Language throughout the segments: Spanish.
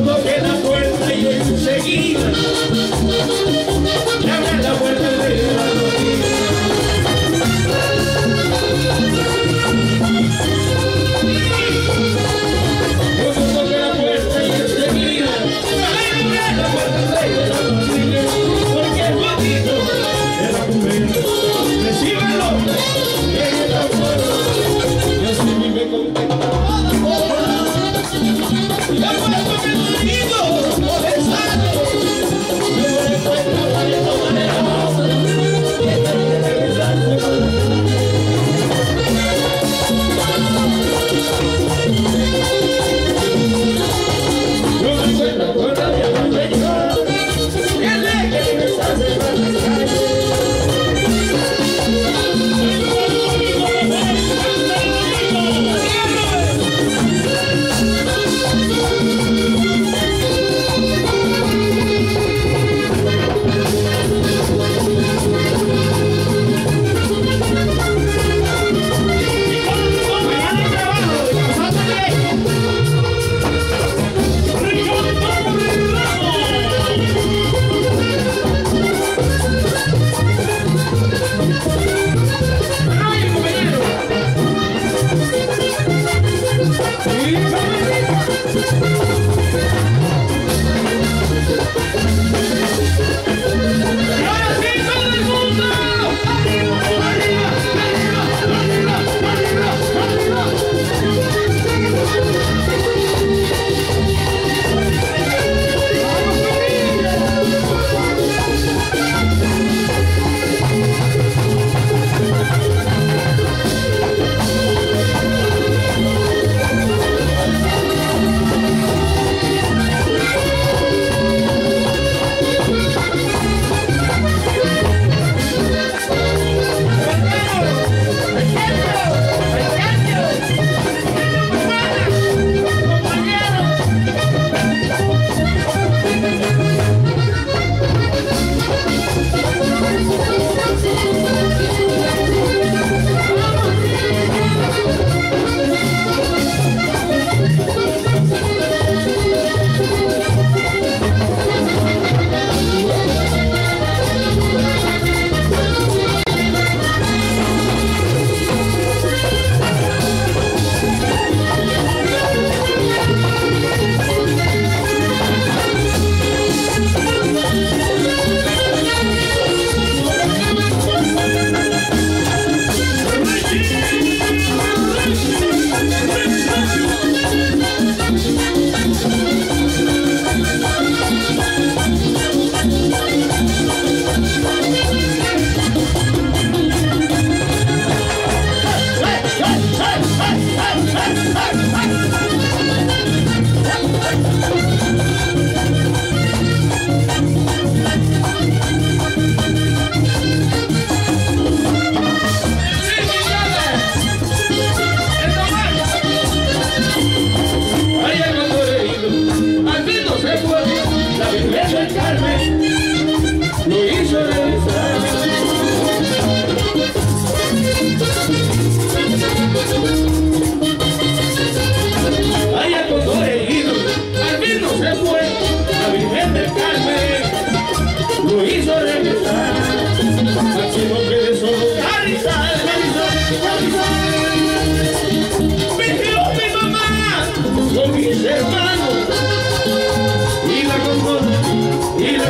toqué la puerta y enseguida me llame la puerta de la noticia. Yo toqué la puerta y enseguida la puerta de la noticia.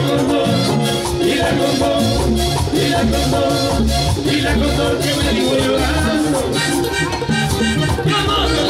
contó, y la contó, y la contó, y la contó que me digo llorando. Vamos,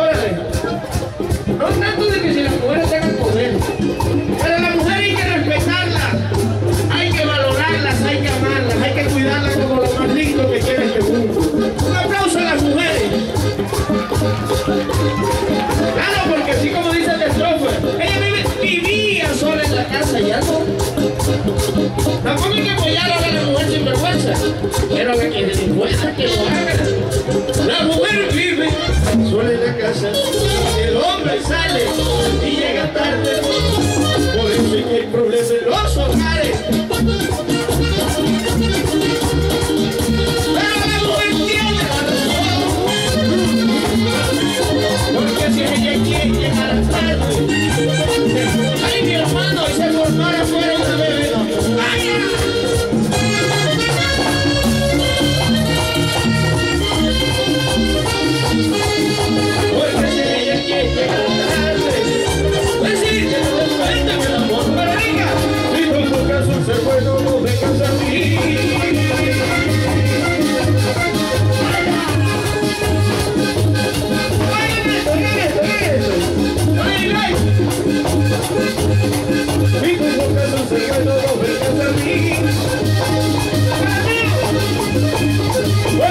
la casa ya. Tampoco hay que apoyar a la mujer sin vergüenza, pero a la que que lo haga. La mujer vive sola en la casa, el hombre sale y llega tarde. Por eso es que hay problemas en los hogares.